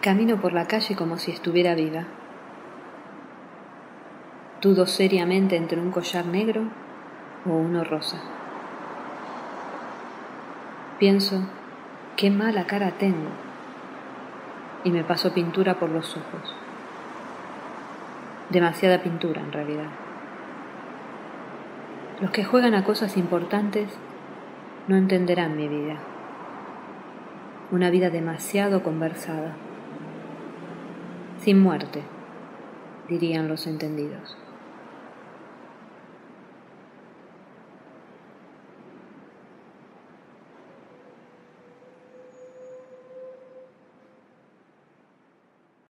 Camino por la calle como si estuviera viva. Dudo seriamente entre un collar negro o uno rosa. Pienso, qué mala cara tengo. Y me paso pintura por los ojos. Demasiada pintura en realidad. Los que juegan a cosas importantes no entenderán mi vida. Una vida demasiado conversada. Sin muerte, dirían los entendidos.